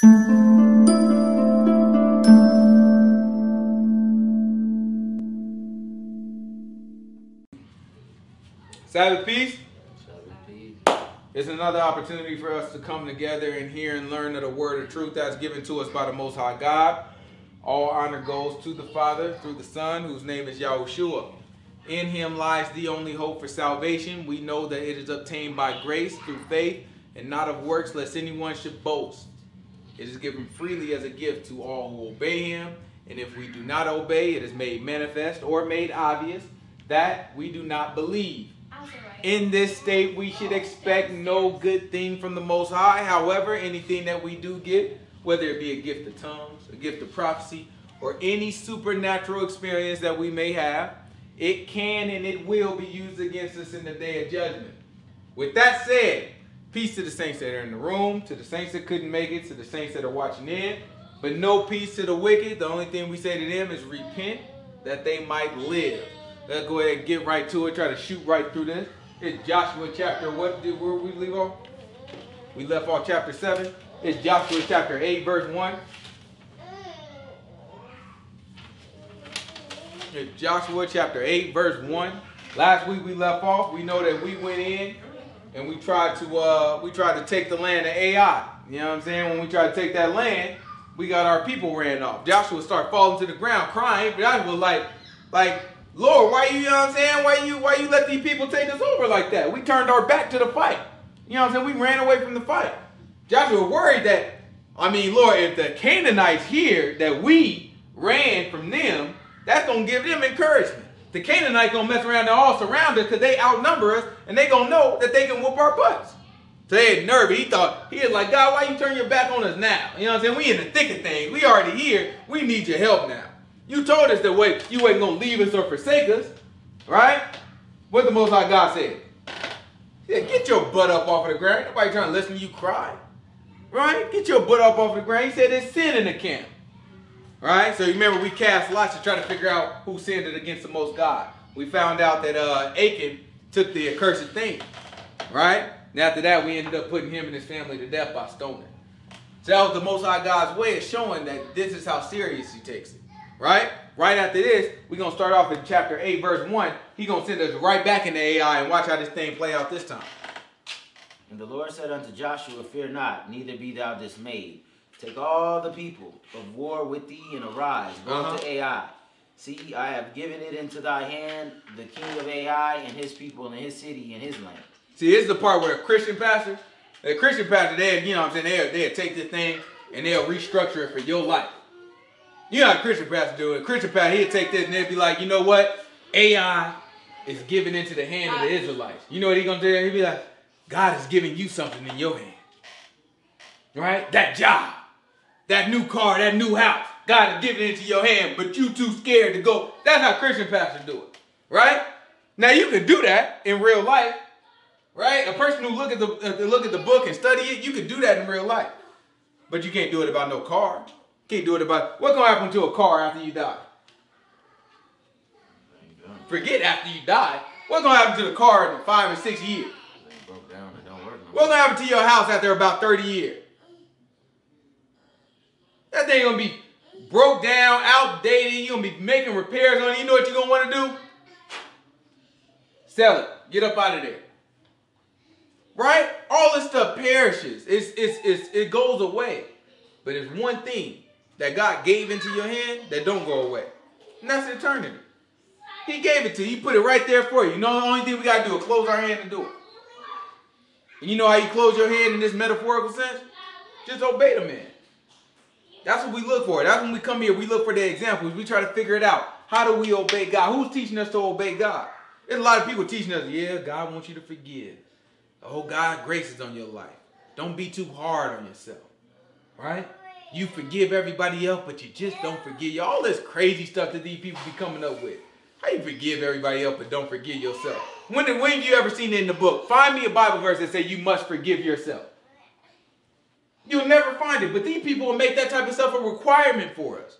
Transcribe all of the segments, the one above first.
Sabbath peace. It's another opportunity for us to come together and hear and learn of the word of truth that's given to us by the Most High God. All honor goes to the Father through the Son, whose name is Yahushua. In him lies the only hope for salvation. We know that it is obtained by grace through faith and not of works, lest anyone should boast. It is given freely as a gift to all who obey him. And if we do not obey, it is made manifest or made obvious that we do not believe. In this state, we should expect no good thing from the Most High. However, anything that we do get, whether it be a gift of tongues, a gift of prophecy, or any supernatural experience that we may have, it can and it will be used against us in the day of judgment. With that said, peace to the saints that are in the room, to the saints that couldn't make it, to the saints that are watching in, but no peace to the wicked. The only thing we say to them is repent that they might live. Let's go ahead and get right to it, try to shoot right through this. It's Joshua chapter, what did where we leave off? We left off chapter 7. It's Joshua chapter 8, verse 1. It's Joshua chapter 8, verse 1. Last week we left off. We know that we went in and we tried to uh we tried to take the land of Ai. You know what I'm saying? When we tried to take that land, we got our people ran off. Joshua started falling to the ground crying. Joshua was like, like, Lord, why you, you know what I'm saying? Why you why you let these people take us over like that? We turned our back to the fight. You know what I'm saying? We ran away from the fight. Joshua worried that, I mean, Lord, if the Canaanites hear that we ran from them, that's gonna give them encouragement. The Canaanites gonna mess around and all surround us because they outnumber us and they gonna know that they can whoop our butts. So they had nerve. He thought, he was like, God, why you turn your back on us now? You know what I'm saying? We in the thick of things. We already here. We need your help now. You told us that way you ain't gonna leave us or forsake us, right? What the Most High God said? Yeah, get your butt up off of the ground. Nobody trying to listen to you cry, right? Get your butt up off of the ground. He said there's sin in the camp, right? So you remember we cast lots to try to figure out who sinned it against the Most God. We found out that uh, Achan took the accursed thing, right? And after that, we ended up putting him and his family to death by stoning. So that was the Most High God's way of showing that this is how serious he takes it right? Right after this, we're going to start off in chapter 8, verse 1. He's going to send us right back into Ai and watch how this thing play out this time. And the Lord said unto Joshua, Fear not, neither be thou dismayed. Take all the people of war with thee and arise, go uh-huh. to Ai. See, I have given it into thy hand, the king of Ai and his people and his city and his land. See, this is the part where a Christian pastor, a Christian pastor, they, you know what I'm saying, they, they'll take this thing and they'll restructure it for your life. You know how Christian pastor do it. Christian pastor, he'd take this and he'd be like, you know what? Ai is given into the hand of the Israelites. You know what he gonna do? He'd be like, God is giving you something in your hand. Right? That job, that new car, that new house. God is giving it into your hand, but you too scared to go. That's how Christian pastors do it. Right? Now you can do that in real life. Right? A person who look at the uh, look at the book and study it, you can do that in real life. But you can't do it about no car. Can't do it about what's gonna happen to a car after you die. Forget after you die. What's gonna happen to the car in five or six years? What's gonna happen to your house after about 30 years? That thing gonna be broke down, outdated. You're gonna be making repairs on it. You know what you're gonna wanna do? Sell it. Get up out of there. Right? All this stuff perishes. It's, it's, it's, it goes away. But there's one thing that God gave into your hand that don't go away. And that's eternity. He gave it to you. He put it right there for you. You know the only thing we got to do is close our hand and do it. And you know how you close your hand in this metaphorical sense? Just obey the man. That's what we look for. That's when we come here. We look for the examples. We try to figure it out. How do we obey God? Who's teaching us to obey God? There's a lot of people teaching us, yeah, God wants you to forgive. Oh, God grace is on your life. Don't be too hard on yourself. Right? you forgive everybody else, but you just don't forgive you. All this crazy stuff that these people be coming up with. How you forgive everybody else but don't forgive yourself? When, when have you ever seen it in the book? Find me a Bible verse that say you must forgive yourself. You'll never find it. But these people will make that type of stuff a requirement for us.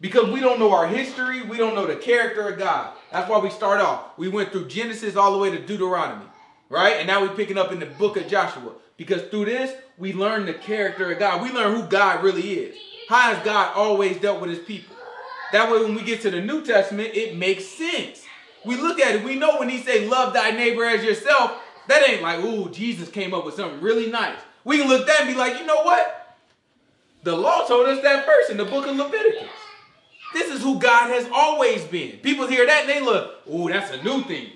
Because we don't know our history. We don't know the character of God. That's why we start off. We went through Genesis all the way to Deuteronomy. right? And now we're picking up in the book of Joshua because through this we learn the character of God. We learn who God really is. How has God always dealt with His people? That way, when we get to the New Testament, it makes sense. We look at it. We know when He say, "Love thy neighbor as yourself." That ain't like, "Ooh, Jesus came up with something really nice." We can look at that and be like, "You know what? The law told us that first in the book of Leviticus." This is who God has always been. People hear that and they look, "Ooh, that's a new thing."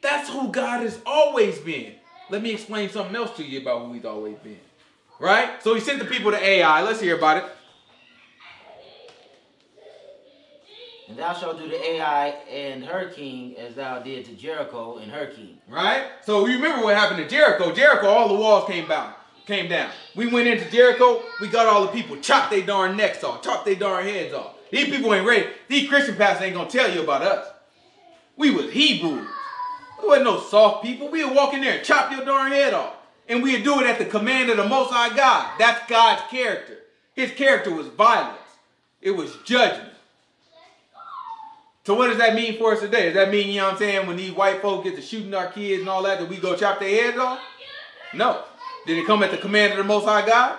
That's who God has always been. Let me explain something else to you about who he's always been. Right? So he sent the people to Ai. Let's hear about it. And thou shalt do to Ai and her king as thou did to Jericho and her king. Right? So you remember what happened to Jericho. Jericho, all the walls came down. Came down. We went into Jericho, we got all the people, chopped their darn necks off, chopped their darn heads off. These people ain't ready. These Christian pastors ain't gonna tell you about us. We was Hebrews. We wasn't no soft people. We would walk in there and chop your darn head off. And we would do it at the command of the Most High God. That's God's character. His character was violence. It was judgment. So what does that mean for us today? Does that mean, you know what I'm saying, when these white folks get to shooting our kids and all that, that we go chop their heads off? No. Did it come at the command of the Most High God?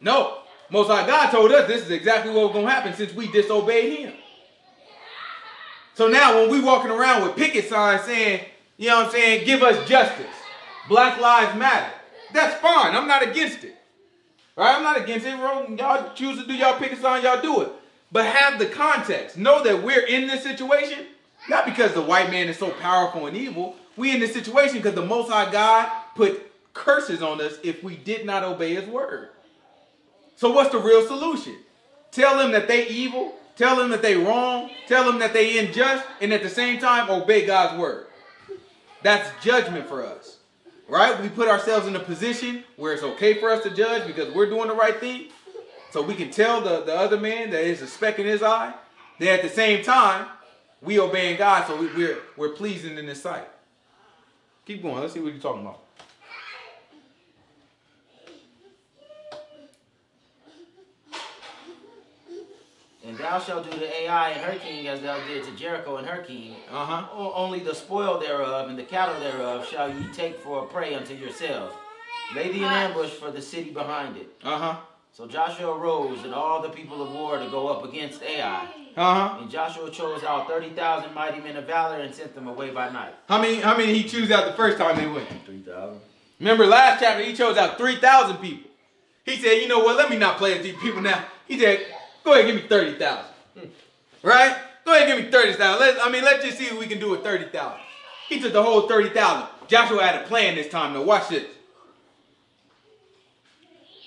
No. Most High God told us this is exactly what was going to happen since we disobeyed him. So now when we walking around with picket signs saying, you know what I'm saying, give us justice, Black Lives Matter, that's fine. I'm not against it. Right? I'm not against it. Y'all choose to do y'all picket sign, y'all do it. But have the context. Know that we're in this situation, not because the white man is so powerful and evil. We in this situation because the Most High God put curses on us if we did not obey his word. So what's the real solution? Tell them that they evil, tell them that they wrong, tell them that they unjust, and at the same time obey God's word. That's judgment for us. Right? We put ourselves in a position where it's okay for us to judge because we're doing the right thing. So we can tell the, the other man that there's a speck in his eye. Then at the same time, we obeying God, so we, we're we're pleasing in his sight. Keep going. Let's see what you're talking about. And thou shalt do to Ai and her king as thou did to Jericho and her king. Uh-huh. Only the spoil thereof and the cattle thereof shall ye take for a prey unto yourselves. Lay thee an ambush for the city behind it. Uh-huh. So Joshua arose and all the people of war to go up against Ai. Uh-huh. And Joshua chose out thirty thousand mighty men of valor and sent them away by night. How many how many he chose out the first time they went? Three thousand. Remember last chapter he chose out 3,000 people. He said, you know what, let me not play with these people now. He said, go ahead, give me 30,000. Right? Go ahead, give me 30,000. I mean, let's just see what we can do with 30,000. He took the whole 30,000. Joshua had a plan this time, though. Watch this.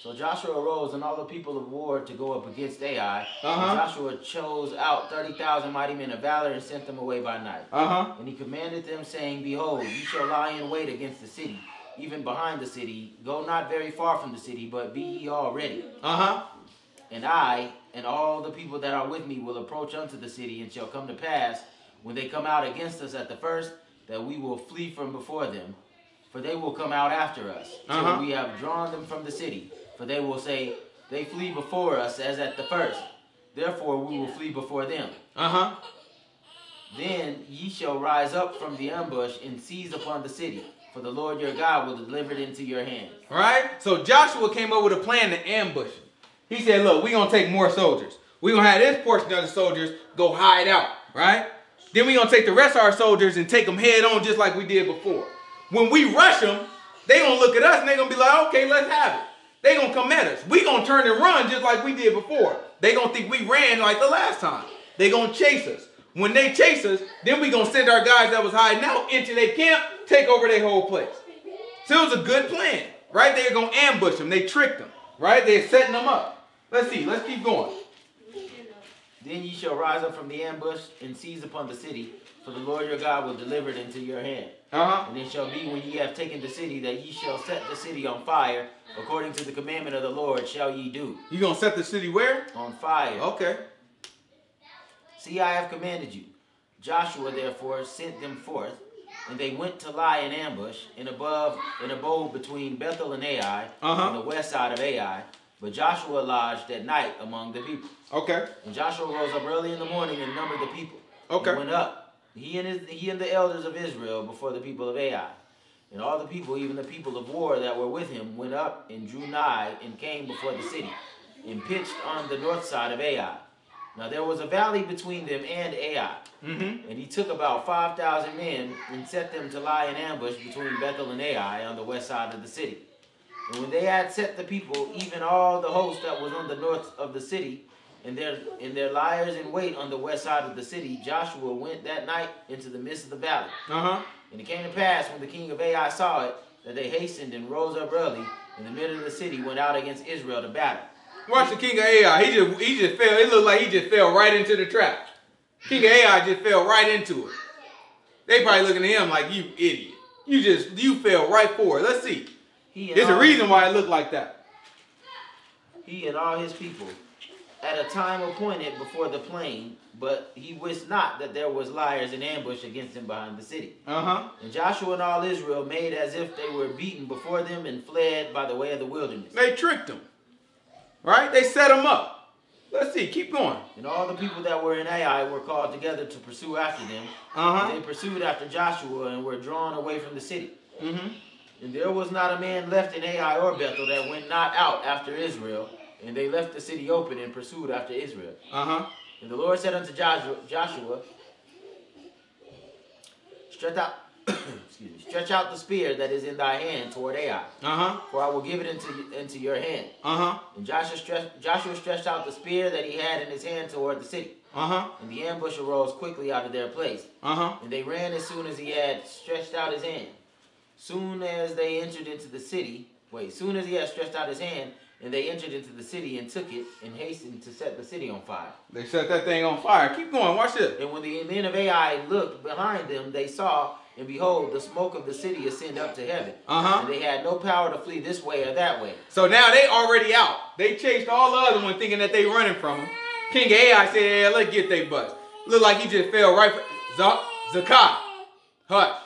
So Joshua arose and all the people of war to go up against Ai. Uh-huh. And Joshua chose out thirty thousand mighty men of valor and sent them away by night. Uh-huh. And he commanded them, saying, Behold, you shall lie in wait against the city, even behind the city. Go not very far from the city, but be ye all ready. Uh-huh. And I and all the people that are with me will approach unto the city, and shall come to pass, when they come out against us at the first, that we will flee from before them. For they will come out after us, till Uh-huh. we have drawn them from the city. For they will say, They flee before us as at the first. Therefore we will flee before them. Uh-huh. Then ye shall rise up from the ambush and seize upon the city, for the Lord your God will deliver it into your hands. Right? So Joshua came up with a plan to ambush. He said, look, we're going to take more soldiers. We're going to have this portion of the soldiers go hide out, right? Then we're going to take the rest of our soldiers and take them head on just like we did before. When we rush them, they going to look at us and they going to be like, okay, let's have it. They going to come at us. we going to turn and run just like we did before. They going to think we ran like the last time. they going to chase us. When they chase us, then we going to send our guys that was hiding out into their camp, take over their whole place. So it was a good plan, right? They were going to ambush them. They tricked them, right? They're setting them up. Let's see. Let's keep going. Then ye shall rise up from the ambush and seize upon the city, for the Lord your God will deliver it into your hand. Uh-huh. And it shall be when ye have taken the city that ye shall set the city on fire, according to the commandment of the Lord shall ye do. You going to set the city where? On fire. Okay. See, I have commanded you. Joshua therefore sent them forth, and they went to lie in ambush in above in abode between Bethel and Ai, Uh-huh. on the west side of Ai. But Joshua lodged at night among the people. Okay. And Joshua rose up early in the morning and numbered the people. Okay. And went up, he and his, he and the elders of Israel before the people of Ai. And all the people, even the people of war that were with him, went up and drew nigh and came before the city, and pitched on the north side of Ai. Now there was a valley between them and Ai. Mm-hmm. And he took about 5,000 men and set them to lie in ambush between Bethel and Ai on the west side of the city. And when they had set the people, even all the host that was on the north of the city, and their and their liars in wait on the west side of the city, Joshua went that night into the midst of the valley. Uh-huh. And it came to pass when the king of Ai saw it, that they hastened and rose up early in the middle of the city, went out against Israel to battle. Watch the king of Ai. He just he just fell. It looked like he just fell right into the trap. King of Ai just fell right into it. They probably looking at him like you idiot. You just you fell right for it. Let's see. He There's a reason why it looked like that. he and all his people at a time appointed before the plain, but he wist not that there was liars in ambush against him behind the city. Uh-huh. And Joshua and all Israel made as if they were beaten before them and fled by the way of the wilderness. They tricked them. Right? They set them up. Let's see. Keep going. And all the people that were in Ai were called together to pursue after them. Uh-huh. And they pursued after Joshua and were drawn away from the city. Mm-hmm. And there was not a man left in Ai or Bethel that went not out after Israel. And they left the city open and pursued after Israel. Uh-huh. And the Lord said unto Joshua, Joshua stretch out, excuse me, stretch out the spear that is in thy hand toward Ai, Uh-huh. for I will give it into into your hand. Uh-huh. And Joshua stretched, Joshua stretched out the spear that he had in his hand toward the city. Uh-huh. And the ambush arose quickly out of their place. Uh-huh. And they ran as soon as he had stretched out his hand. Soon as they entered into the city, wait, soon as he had stretched out his hand, and they entered into the city and took it and hastened to set the city on fire. They set that thing on fire. Keep going. Watch this. And when the men of Ai looked behind them, they saw, and behold, the smoke of the city ascend up to heaven. Uh-huh. And they had no power to flee this way or that way. So now they already out. They chased all the other ones thinking that they running from him. King Ai said, yeah, let's get they butts. Look like he just fell right for Z- Zakat. Hush.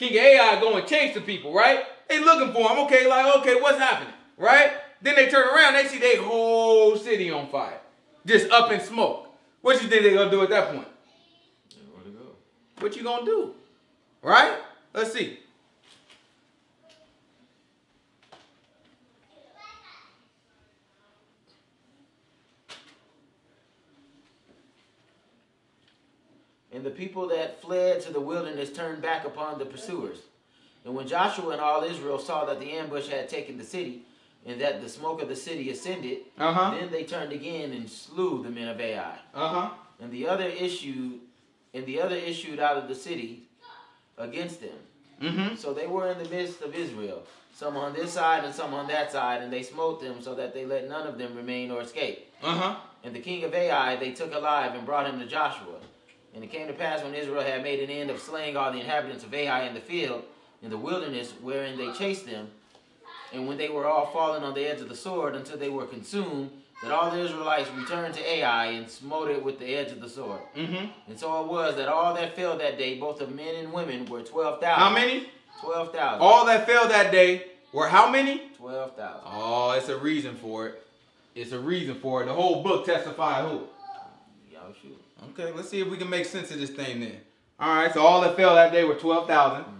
King Ai go and chase the people, right? They looking for him. Okay, like, okay, what's happening? Right? Then they turn around, they see their whole city on fire. Just up in smoke. What you think they gonna do at that point? Where to go? What you gonna do? Right? Let's see. And the people that fled to the wilderness turned back upon the pursuers. And when Joshua and all Israel saw that the ambush had taken the city, and that the smoke of the city ascended, Uh-huh. then they turned again and slew the men of Ai. Uh-huh. And the other issued, and the other issued out of the city against them. Mm-hmm. So they were in the midst of Israel, some on this side and some on that side, and they smote them so that they let none of them remain or escape. Uh-huh. And the king of Ai they took alive and brought him to Joshua. And it came to pass when Israel had made an end of slaying all the inhabitants of Ai in the field, in the wilderness wherein they chased them, and when they were all fallen on the edge of the sword until they were consumed, that all the Israelites returned to Ai and smote it with the edge of the sword. Mm-hmm. And so it was that all that fell that day, both of men and women, were 12,000. How many? 12,000. All that fell that day were how many? 12,000. Oh, it's a reason for it. It's a reason for it. The whole book testified who? Okay, let's see if we can make sense of this thing then. All right, so all that fell that day were 12,000. Mm-hmm.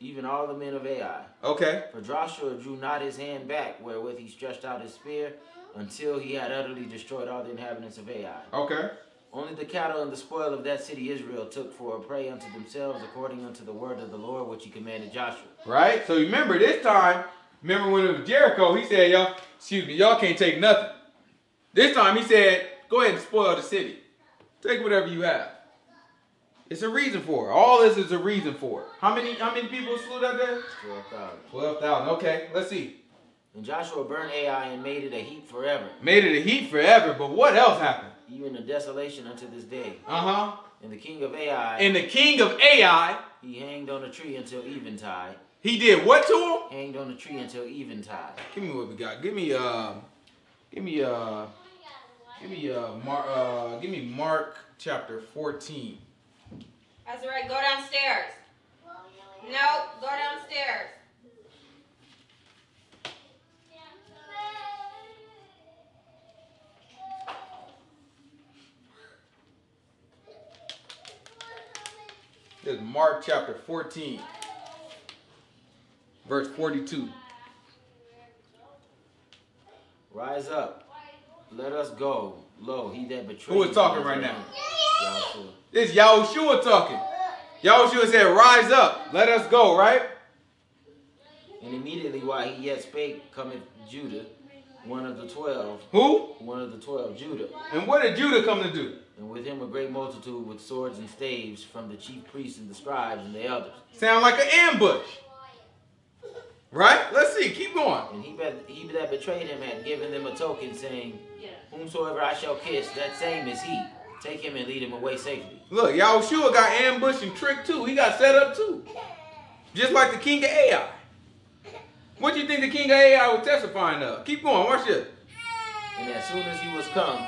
Even all the men of Ai. Okay. For Joshua drew not his hand back, wherewith he stretched out his spear, until he had utterly destroyed all the inhabitants of Ai. Okay. Only the cattle and the spoil of that city Israel took for a prey unto themselves, according unto the word of the Lord which he commanded Joshua. Right? So remember this time, remember when it was Jericho, he said, y'all, excuse me, y'all can't take nothing. This time he said, go ahead and spoil the city. Take whatever you have. It's a reason for it. All this is a reason for it. How many how many people slew that day? 12,000. 12,000. Okay, let's see. And Joshua burned Ai and made it a heap forever, Made it a heap forever, but what else happened? even a desolation unto this day. Uh-huh. And the king of Ai, And the king of Ai, he hanged on a tree until eventide. he did what to him? Hanged on a tree until eventide. Give me what we got. Give me uh give me uh give me uh Mark uh give me Mark chapter 14. That's right. go downstairs. No, go downstairs. This is Mark chapter 14. verse 42. Rise up, let us go. Lo, he that betrayed. Who is talking right now? Yahushua. This Yahushua talking. Yahushua said, Rise up, let us go, right? And immediately while he yet spake, cometh Judah, one of the twelve, Who? one of the twelve, Judah, And what did Judah come to do? and with him a great multitude with swords and staves from the chief priests and the scribes and the elders. Sound like an ambush. Right? Let's see. Keep going. And he, that- he that betrayed him had given them a token, saying, Whomsoever I shall kiss, that same is he. Take him and lead him away safely. Look, Yahushua got ambushed and tricked too. He got set up too. Just like the king of Ai. What do you think the king of Ai was testifying of? Keep going. Watch this. And as soon as he was come,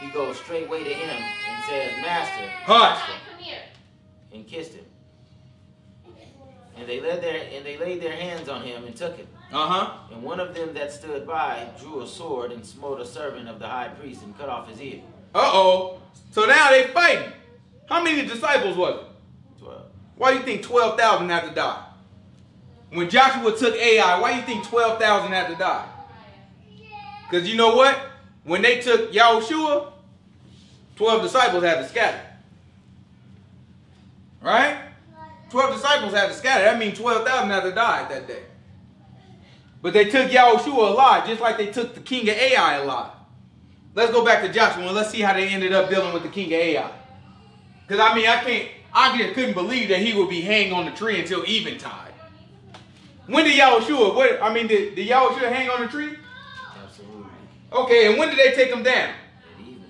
he goes straightway to him and says, Master, Hush. Master, and kissed him. And they led their and they laid their hands on him and took him. Uh-huh. And one of them that stood by drew a sword and smote a servant of the high priest and cut off his ear. Uh-oh. So now they fighting. How many disciples was it? Twelve. Why do you think 12,000 had to die? When Joshua took Ai, why do you think 12,000 had to die? Because you know what? When they took Yahushua, 12 disciples had to scatter. Right? 12 disciples had to scatter. That means 12,000 had to die that day. But they took Yahushua alive, just like they took the king of Ai alive. Let's go back to Joshua and let's see how they ended up dealing with the king of Ai. Because I mean, I can't, I just couldn't believe that he would be hanging on the tree until eventide. When did Yahushua, what, I mean, did, did Yahushua hang on the tree? Absolutely. Okay, and when did they take him down? At even.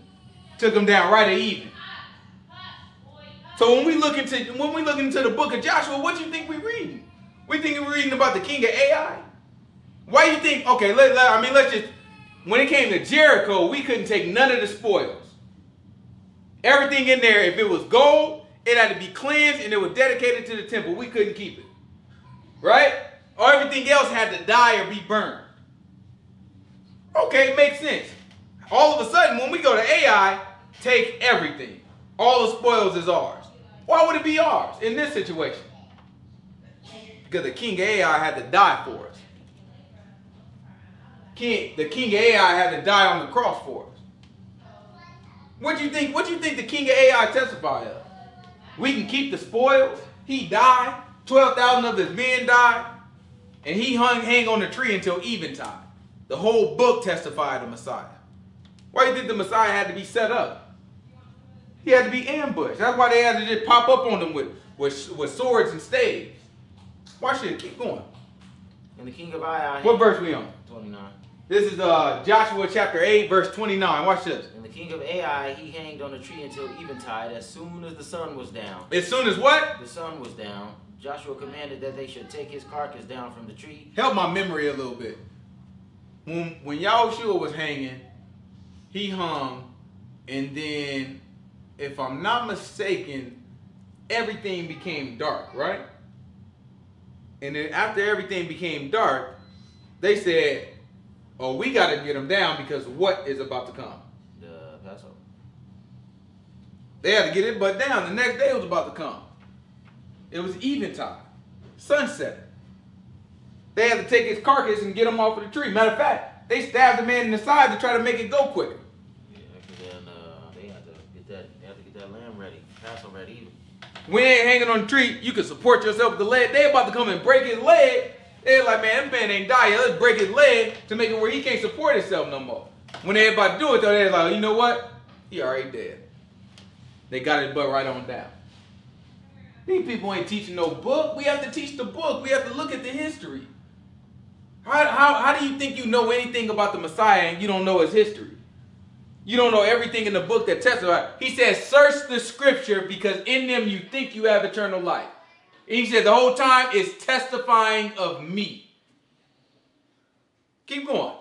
Took him down right at even. So when we look into when we look into the book of Joshua, what do you think we're reading? We think we're reading about the king of Ai. Why do you think? Okay, let, let- I mean, let's just. When it came to Jericho, we couldn't take none of the spoils. Everything in there, if it was gold, it had to be cleansed and it was dedicated to the temple. We couldn't keep it, right? Or everything else had to die or be burned. Okay, makes sense. All of a sudden, when we go to Ai, take everything. All the spoils is ours. Why would it be ours in this situation? Because the king Ai had to die for us. King, the king of Ai had to die on the cross for us. What do you think? What do you think the king of Ai testified of? We can keep the spoils. He died. Twelve thousand of his men died, and he hung hang on the tree until eventide. The whole book testified the Messiah. Why do you think the Messiah had to be set up? He had to be ambushed. That's why they had to just pop up on them with, with, with swords and staves. Watch it. Keep going. And the king of Ai. What verse we on? 29. This is uh, Joshua chapter 8, verse 29. Watch this. And the king of Ai, he hanged on a tree until eventide. As soon as the sun was down, As soon as what? the sun was down, Joshua commanded that they should take his carcass down from the tree. Help my memory a little bit. When, when Yahushua was hanging, he hung, and then, if I'm not mistaken, everything became dark, right? And then after everything became dark, they said, "Oh, we got to get him down because what is about to come." The Passover. They had to get it but down. The next day was about to come. It was eventide, sunset. They had to take his carcass and get him off of the tree. Matter of fact, they stabbed the man in the side to try to make it go quicker. Yeah, because then uh, they had to get that. They had to get that lamb ready. Passover at they ain't hanging on the tree, you can support yourself with the leg. They about to come and break his leg. They're like, man, this man ain't dying. Let's break his leg to make it where he can't support himself no more. When they about to do it, though, they're like, you know what? He already dead. They got his butt right on down. These people ain't teaching no book. We have to teach the book. We have to look at the history. How, how, how do you think you know anything about the Messiah and you don't know his history? You don't know everything in the book that testifies. He says, search the scripture because in them you think you have eternal life. And he said the whole time is testifying of me. Keep going.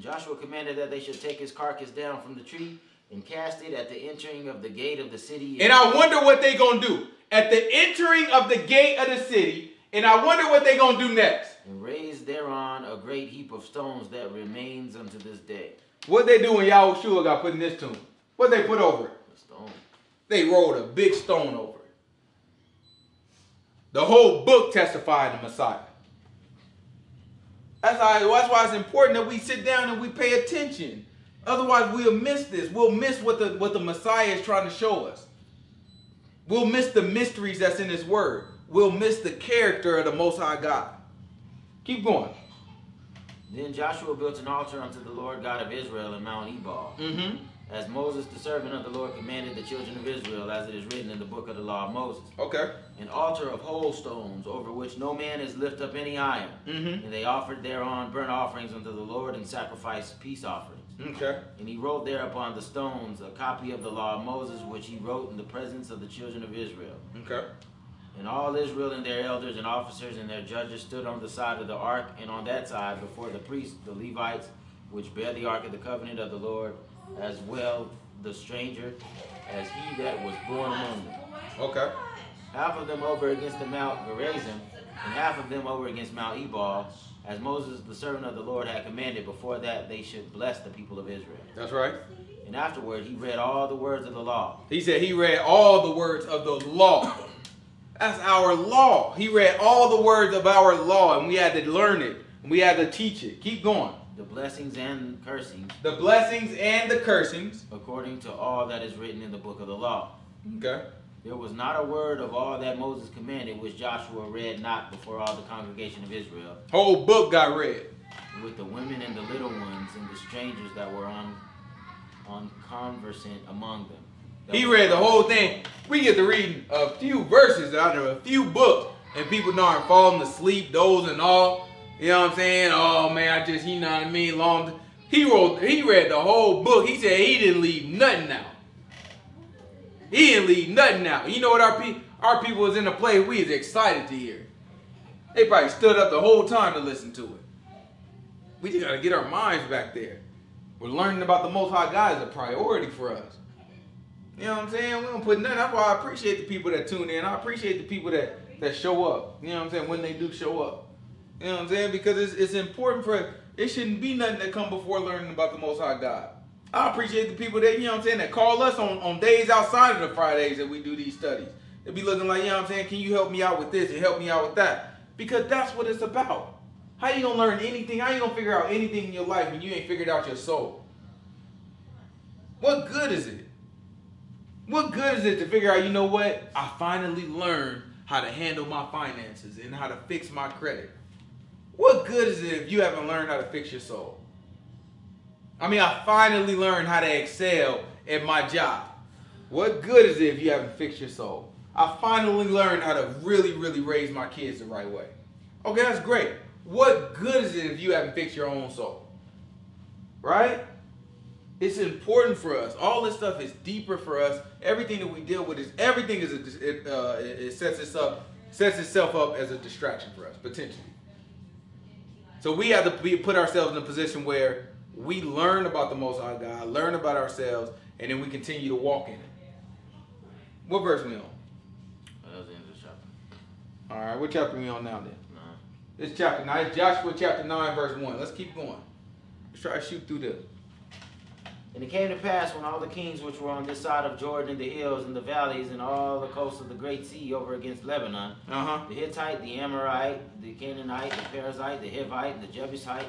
Joshua commanded that they should take his carcass down from the tree and cast it at the entering of the gate of the city. And I wonder what they gonna do. At the entering of the gate of the city, and I wonder what they gonna do next. and raise thereon a great heap of stones that remains unto this day. What they do when Yahushua got put in this tomb? What they put over it? The stone. They rolled a big stone over it. The whole book testified the Messiah. That's why, that's why it's important that we sit down and we pay attention. Otherwise, we'll miss this. We'll miss what the what the Messiah is trying to show us. We'll miss the mysteries that's in His Word. We'll miss the character of the Most High God. Keep going. Then Joshua built an altar unto the Lord God of Israel in Mount Ebal. Mm-hmm. As Moses, the servant of the Lord, commanded the children of Israel, as it is written in the book of the law of Moses. Okay. An altar of whole stones, over which no man is lift up any iron. Mm-hmm. And they offered thereon burnt offerings unto the Lord and sacrificed peace offerings. Okay. And he wrote there upon the stones a copy of the law of Moses, which he wrote in the presence of the children of Israel. Okay. And all Israel and their elders and officers and their judges stood on the side of the ark, and on that side before the priests, the Levites, which bear the ark of the covenant of the Lord, as well the stranger as he that was born among them. Okay. Half of them over against the Mount Gerizim, and half of them over against Mount Ebal, as Moses the servant of the Lord had commanded before that they should bless the people of Israel. That's right. And afterward he read all the words of the law. He said he read all the words of the law. That's our law. He read all the words of our law, and we had to learn it. And we had to teach it. Keep going. The blessings and cursings, The blessings and the cursings. according to all that is written in the book of the law. Okay. There was not a word of all that Moses commanded which Joshua read not before all the congregation of Israel, Whole book got read. with the women and the little ones and the strangers that were on, conversant among them. He read the whole thing. We get to reading a few verses out of a few books, and people aren't falling asleep, dozing off. You know what I'm saying? Oh man, I just, you know what I mean? Long. He wrote, he read the whole book. He said he didn't leave nothing out. He didn't leave nothing out. You know what our people, our people was in the play. we is excited to hear. They probably stood up the whole time to listen to it. We just gotta get our minds back there. We're learning about the Most High God is a priority for us. You know what I'm saying? We don't put nothing. That's why I appreciate the people that tune in. I appreciate the people that that show up. You know what I'm saying? When they do show up. You know what I'm saying? Because it's, it's important for it shouldn't be nothing that come before learning about the Most High God. I appreciate the people that, you know what I'm saying, that call us on, on days outside of the Fridays that we do these studies. They be looking like, you know what I'm saying, can you help me out with this and help me out with that? Because that's what it's about. How you gonna learn anything? How you gonna figure out anything in your life when you ain't figured out your soul? What good is it? What good is it to figure out, you know what? I finally learned how to handle my finances and how to fix my credit. What good is it if you haven't learned how to fix your soul? I mean, I finally learned how to excel at my job. What good is it if you haven't fixed your soul? I finally learned how to really, really raise my kids the right way. Okay, that's great. What good is it if you haven't fixed your own soul? Right? It's important for us. All this stuff is deeper for us. Everything that we deal with is everything is a, it, uh, it sets itself sets itself up as a distraction for us potentially. So we have to be, put ourselves in a position where we learn about the Most High God, learn about ourselves, and then we continue to walk in it. What verse we on? That was the end of the chapter. All right, what chapter we on now then? No. It's chapter nine. It's Joshua chapter nine, verse one. Let's keep going. Let's try to shoot through this. And it came to pass when all the kings which were on this side of Jordan in the hills and the valleys and all the coasts of the great sea over against Lebanon, Uh huh. the Hittite, the Amorite, the Canaanite, the Perizzite, the Hivite, and the Jebusite,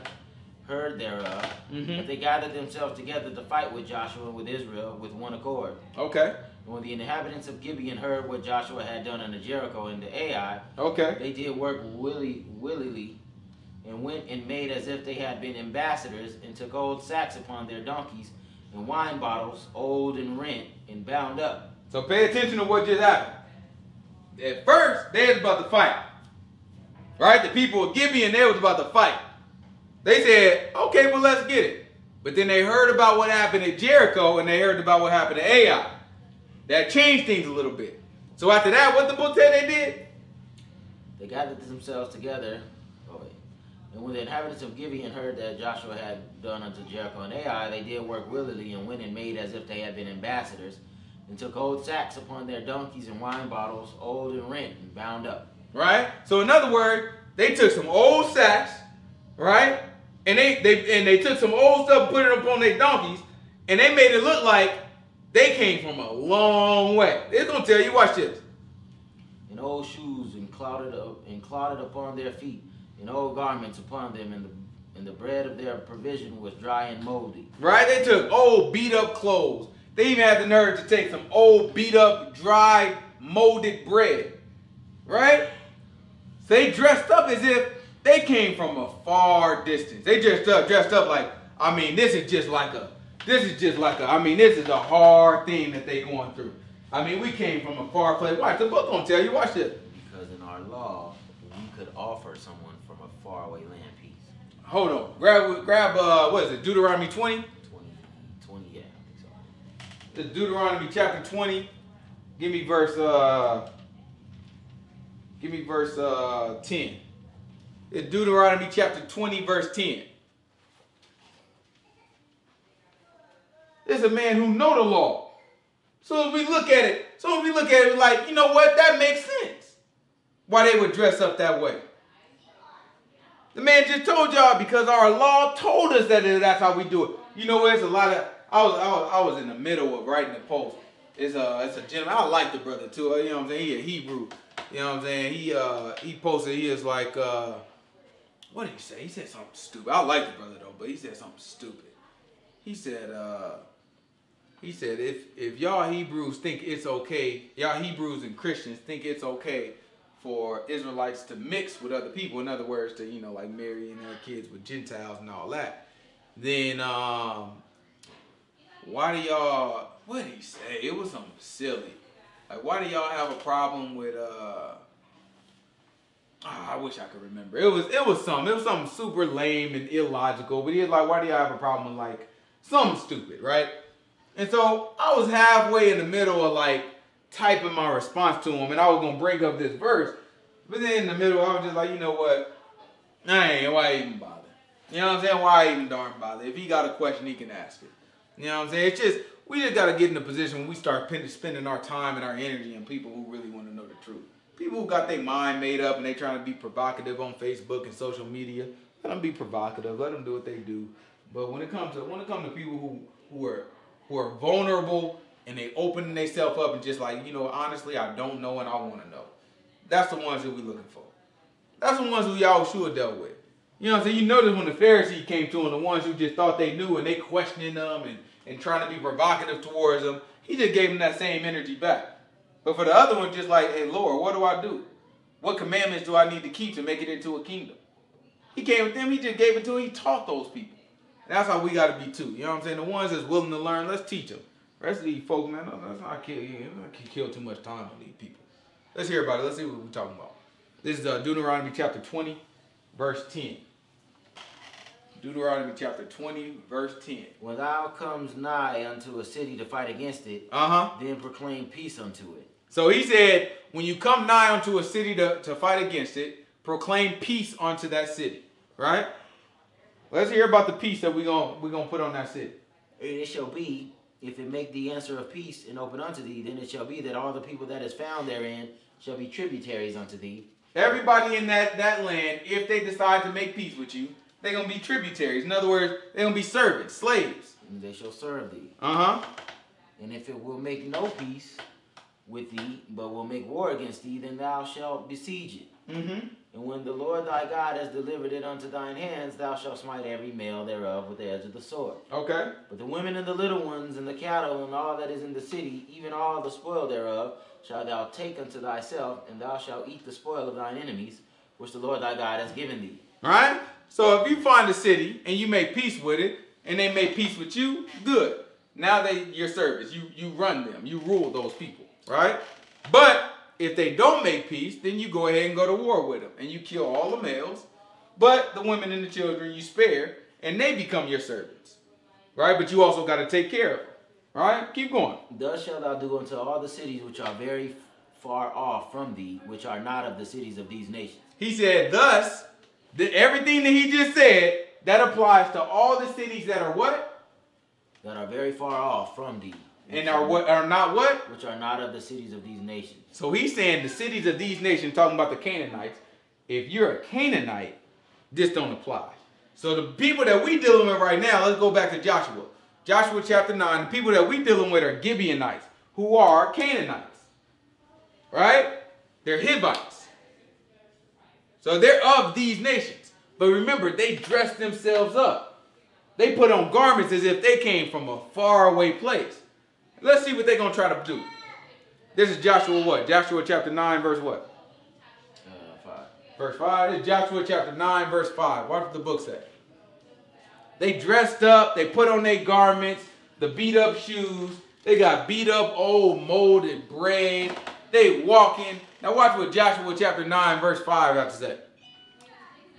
heard thereof, Mhm. that they gathered themselves together to fight with Joshua and with Israel with one accord. Okay. And when the inhabitants of Gibeon heard what Joshua had done unto Jericho and to Ai, Okay. they did work willy willily, and went and made as if they had been ambassadors, and took old sacks upon their donkeys, and wine bottles, old and rent, and bound up. So pay attention to what just happened. At first, they was about to fight. Right? The people of Gibeon, they was about to fight. They said, okay, well, let's get it. But then they heard about what happened at Jericho and they heard about what happened at Ai. That changed things a little bit. So after that, what the book said they did? They gathered themselves together. And when the inhabitants of Gibeon heard that Joshua had done unto Jericho and Ai, they did work willingly and went and made as if they had been ambassadors, and took old sacks upon their donkeys and wine bottles, old and rent, and bound up. Right? So in other words, they took some old sacks, right? And they, they and they took some old stuff, put it up on their donkeys, and they made it look like they came from a long way. It's gonna tell you, watch this. and old shoes and clouded up and clouded upon their feet, and old garments upon them, and the and the bread of their provision was dry and moldy. Right? They took old beat up clothes. They even had the nerve to take some old beat up, dry, molded bread. Right? So they dressed up as if they came from a far distance. They dressed up, dressed up like, I mean, this is just like a, this is just like a, I mean, this is a hard thing that they going through. I mean, we came from a far place. Watch, the book gonna tell you, watch this. Because in our law, we could offer someone faraway land peace. Hold on. Grab, grab, uh, what is it, Deuteronomy 20? 20, 20 yeah, I think so. It's Deuteronomy chapter 20. Give me verse, uh, give me verse, uh, 10. It's Deuteronomy chapter 20, verse 10. There's a man who know the law. So if we look at it, so if we look at it like, you know what, that makes sense. Why they would dress up that way. The man just told y'all because our law told us that that's how we do it. You know, there's a lot of. I was, I was I was in the middle of writing the post. It's a it's a gentleman. I like the brother too. You know what I'm saying? He a Hebrew. You know what I'm saying? He uh he posted. He is like uh what did he say? He said something stupid. I like the brother though, but he said something stupid. He said uh he said if if y'all Hebrews think it's okay, y'all Hebrews and Christians think it's okay for Israelites to mix with other people, in other words, to you know like marrying their kids with Gentiles and all that, then um, why do y'all? What did he say? It was something silly. Like why do y'all have a problem with? uh oh, I wish I could remember. It was it was something. It was something super lame and illogical. But he was like, why do y'all have a problem with like something stupid, right? And so I was halfway in the middle of like typing my response to him, and I was gonna bring up this verse, but then in the middle, I was just like, you know what? I ain't why even bother. You know what I'm saying? Why even darn bother? If he got a question, he can ask it. You know what I'm saying? It's just we just gotta get in a position when we start spending our time and our energy on people who really want to know the truth. People who got their mind made up and they trying to be provocative on Facebook and social media. Let them be provocative. Let them do what they do. But when it comes to when it comes to people who who are who are vulnerable and they open themselves up and just like, you know, honestly, I don't know and I want to know. That's the ones that we looking for. That's the ones who y'all should dealt with. You know what I'm saying? You notice when the Pharisees came to him, the ones who just thought they knew and they questioning them and, and trying to be provocative towards them, he just gave them that same energy back. But for the other one, just like, hey, Lord, what do I do? What commandments do I need to keep to make it into a kingdom? He came with them, he just gave it to them, he taught those people. That's how we got to be too. You know what I'm saying? The ones that's willing to learn, let's teach them. Rest of these folks, man, let's not kill, not kill too much time on these people. Let's hear about it. Let's see what we're talking about. This is uh, Deuteronomy chapter 20, verse 10. Deuteronomy chapter 20, verse 10. When thou comes nigh unto a city to fight against it, uh-huh. then proclaim peace unto it. So he said, when you come nigh unto a city to, to fight against it, proclaim peace unto that city. Right? Let's hear about the peace that we're going we're gonna put on that city. It shall be, if it make the answer of peace and open unto thee, then it shall be that all the people that is found therein shall be tributaries unto thee. Everybody in that, that land, if they decide to make peace with you, they're going to be tributaries. In other words, they're going to be servants, slaves. And they shall serve thee. Uh-huh. And if it will make no peace with thee, but will make war against thee, then thou shalt besiege it. Mm-hmm. And when the Lord thy God has delivered it unto thine hands, thou shalt smite every male thereof with the edge of the sword. Okay. But the women and the little ones and the cattle and all that is in the city, even all the spoil thereof, shalt thou take unto thyself, and thou shalt eat the spoil of thine enemies, which the Lord thy God has given thee. All right? So if you find a city and you make peace with it, and they make peace with you, good. Now they your service. You you run them. You rule those people, right? But if they don't make peace, then you go ahead and go to war with them, and you kill all the males, but the women and the children you spare, and they become your servants, right? But you also got to take care of them, right? Keep going. Thus shalt thou do unto all the cities which are very far off from thee, which are not of the cities of these nations. He said, thus, the, everything that he just said, that applies to all the cities that are what? That are very far off from thee. And are what are not what? Which are not of the cities of these nations. So he's saying the cities of these nations, talking about the Canaanites. If you're a Canaanite, this don't apply. So the people that we dealing with right now, let's go back to Joshua. Joshua chapter 9, the people that we dealing with are Gibeonites, who are Canaanites. Right? They're Hivites. So they're of these nations. But remember, they dress themselves up. They put on garments as if they came from a faraway place. Let's see what they're going to try to do. This is Joshua what? Joshua chapter 9, verse what? Uh, five. Verse 5. It's Joshua chapter 9, verse 5. Watch what the book says. They dressed up, they put on their garments, the beat up shoes, they got beat up old molded bread. They walking. Now watch what Joshua chapter 9, verse 5 has to say.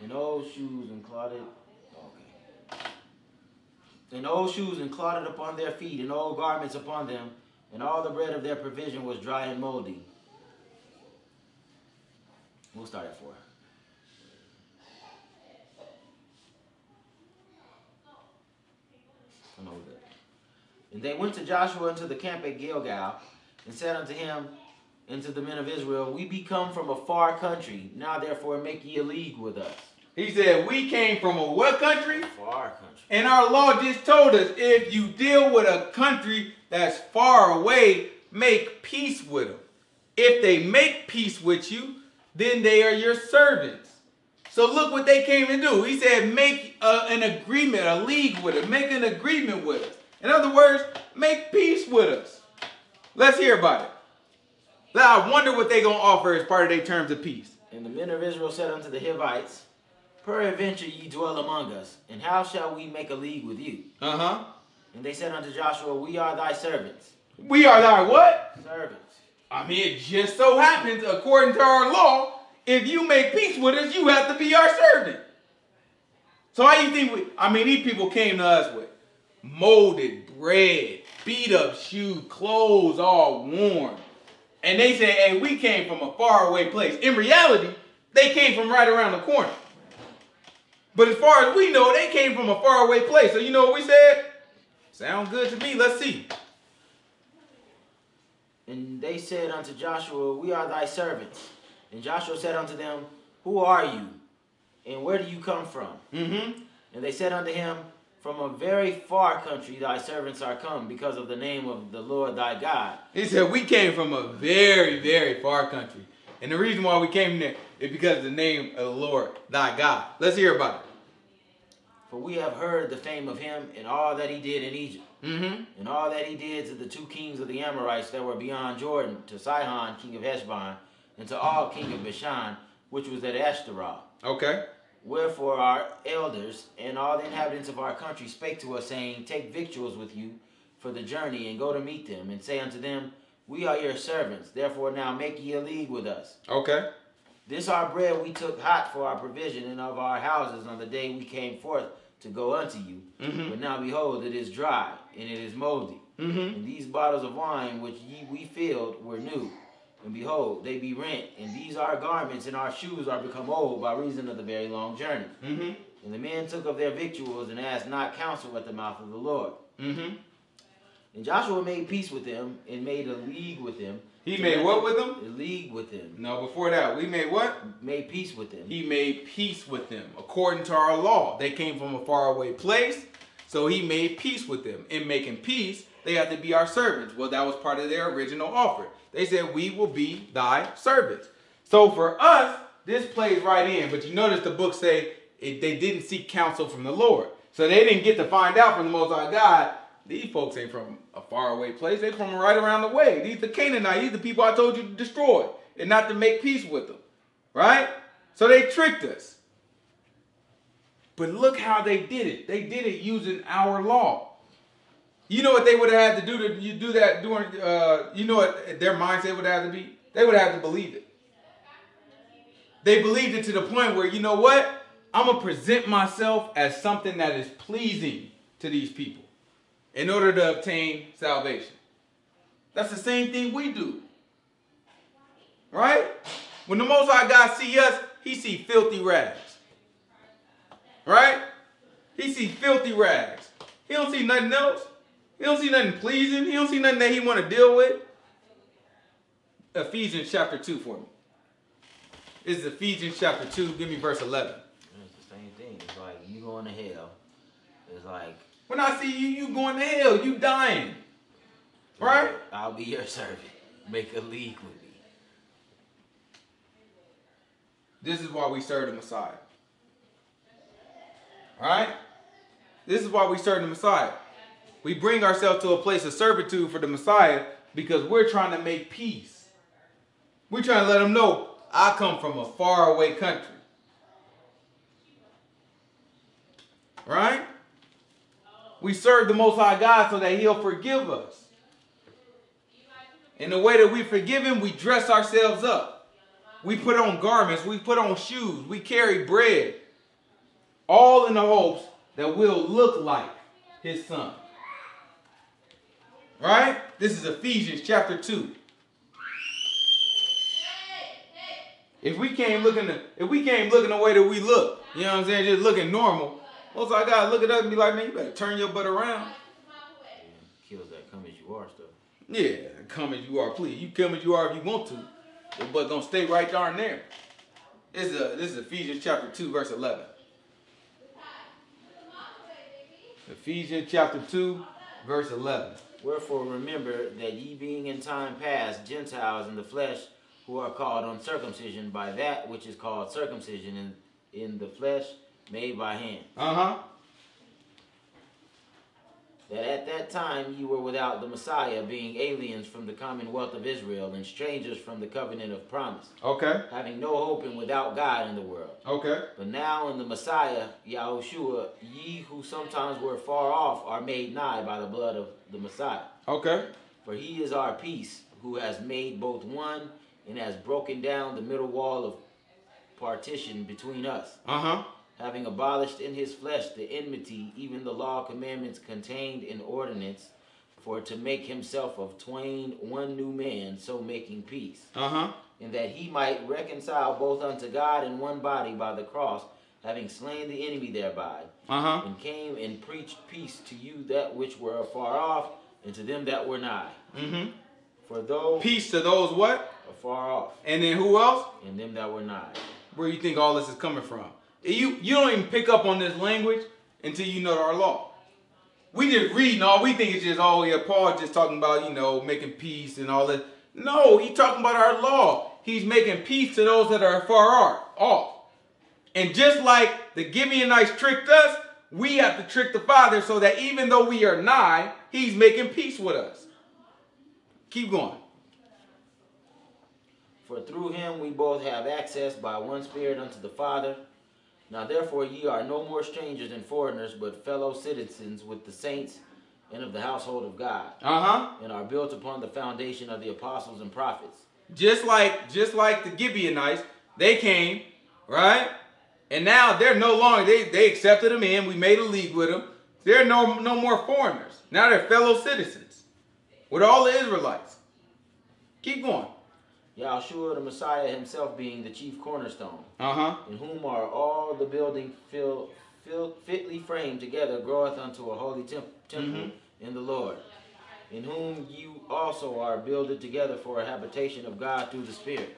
In old shoes and clotted. In old shoes and clotted upon their feet, and old garments upon them, and all the bread of their provision was dry and moldy. We'll start at four. Oh, good. And they went to Joshua into the camp at Gilgal, and said unto him, and to the men of Israel, We be come from a far country. Now therefore make ye a league with us. He said, We came from a what country? Far country. And our law just told us if you deal with a country that's far away, make peace with them. If they make peace with you, then they are your servants. So look what they came to do. He said, make uh, an agreement, a league with us. Make an agreement with us. In other words, make peace with us. Let's hear about it. Now, I wonder what they're going to offer as part of their terms of peace. And the men of Israel said unto the Hivites, Peradventure ye dwell among us, and how shall we make a league with you? Uh huh. And they said unto Joshua, We are thy servants. We are thy what? Servants. I mean, it just so happens, according to our law, if you make peace with us, you have to be our servant. So how you think we, I mean, these people came to us with molded bread, beat up shoes, clothes all worn. And they said, hey, we came from a faraway place. In reality, they came from right around the corner. But as far as we know, they came from a faraway place. So you know what we said? Sound good to me. Let's see. And they said unto Joshua, We are thy servants. And Joshua said unto them, Who are you? And where do you come from? Mm-hmm. And they said unto him, From a very far country thy servants are come, because of the name of the Lord thy God. He said, We came from a very, very far country. And the reason why we came there is because of the name of the Lord, thy God. Let's hear about it. For we have heard the fame of him and all that he did in Egypt, Mm-hmm. and Og that he did to the two kings of the Amorites that were beyond Jordan, to Sihon, king of Heshbon, and to all king of Bashan, which was at Ashtaroth. Okay. Wherefore our elders and all the inhabitants of our country spake to us, saying, Take victuals with you for the journey, and go to meet them, and say unto them, We are your servants, therefore now make ye a league with us. Okay. This our bread we took hot for our provision and of our houses on the day we came forth to go unto you. Mhm. But now behold, it is dry, and it is moldy. Mm-hmm. And these bottles of wine which ye we filled were new. And behold, they be rent, and these our garments and our shoes are become old by reason of the very long journey. Mm-hmm. And the men took of their victuals and asked not counsel at the mouth of the Lord. Mm-hmm. And Joshua made peace with them and made a league with them. He made what with them? A league with them. No, before that, we made what? Made peace with them. He made peace with them according to our law. They came from a faraway place, so he made peace with them. In making peace, they had to be our servants. Well, that was part of their original offer. They said, We will be thy servants. So for us, this plays right in. But you notice the book say it, they didn't seek counsel from the Lord. So they didn't get to find out from the Most High God. These folks ain't from a faraway place. They from right around the way. These the Canaanites. These the people I told you to destroy and not to make peace with them. Right? So they tricked us. But look how they did it. They did it using our law. You know what they would have had to do to you do that during uh, you know what their mindset would have to be? They would have to believe it. They believed it to the point where you know what? I'm gonna present myself as something that is pleasing to these people in order to obtain salvation. That's the same thing we do. Right? When the Most High God see us, he see filthy rags. Right? He see filthy rags. He don't see nothing else. He don't see nothing pleasing. He don't see nothing that he want to deal with. Ephesians chapter 2 for me. This is Ephesians chapter 2. Give me verse 11. It's the same thing. It's like you going to hell. It's like When I see you, you going to hell. You dying. Right? I'll be your servant. Make a league with me. This is why we serve the Messiah. Right? This is why we serve the Messiah. We bring ourselves to a place of servitude for the Messiah because we're trying to make peace. We're trying to let them know I come from a faraway country. Right? We serve the Most High God so that He'll forgive us. In the way that we forgive Him, we dress ourselves up. We put on garments, we put on shoes, we carry bread. All in the hopes that we'll look like His Son. Right? This is Ephesians chapter 2. If we came looking the, if we came looking the way that we look, you know what I'm saying, just looking normal, most I gotta look it up and be like, man, you better turn your butt around. Kills that come as you are stuff. Yeah, come as you are, please. You come as you are if you want to. Your butt gonna stay right darn there. This is, a, this is Ephesians chapter 2, verse 11. Ephesians chapter 2, verse 11. Wherefore remember that ye being in time past Gentiles in the flesh, who are called uncircumcision by that which is called circumcision in, in the flesh made by hand. Uh huh. That at that time you were without the Messiah, being aliens from the commonwealth of Israel and strangers from the covenant of promise, Okay. having no hope and without God in the world. Okay. But now in the Messiah, Yahushua, ye who sometimes were far off are made nigh by the blood of the Messiah. Okay. For he is our peace, who has made both one and has broken down the middle wall of partition between us, Uh huh. Having abolished in his flesh the enmity, even the law commandments contained in ordinance, for to make himself of twain one new man, so making peace, Uh huh. and that he might reconcile both unto God in one body by the cross, having slain the enemy thereby, Uh huh. and came and preached peace to you that which were afar off, and to them that were nigh. Mm-hmm. For though Peace to those what? afar off, And then who else? and them that were nigh. Where you think all this is coming from? You you don't even pick up on this language until you know our law. We just reading all we think it's just oh yeah Paul just talking about you know making peace and all that. No, he's talking about our law. He's making peace to those that are far off. And just like the Gibeonites tricked us, we have to trick the Father so that even though we are nigh, He's making peace with us. Keep going. For through him we both have access by one Spirit unto the Father. Now therefore ye are no more strangers and foreigners, but fellow citizens with the saints and of the household of God, Uh huh. and are built upon the foundation of the apostles and prophets. just like just like the Gibeonites, they came, right? And now they're no longer they they accepted them in. We made a league with them. They're no no more foreigners. Now they're fellow citizens with all the Israelites. Keep going. Yahshua the Messiah himself being the chief cornerstone, Uh huh. in whom are all the building fill, fill, fitly framed together, groweth unto a holy temp- temple in the Lord, in whom you also are builded together for a habitation of God through the Spirit.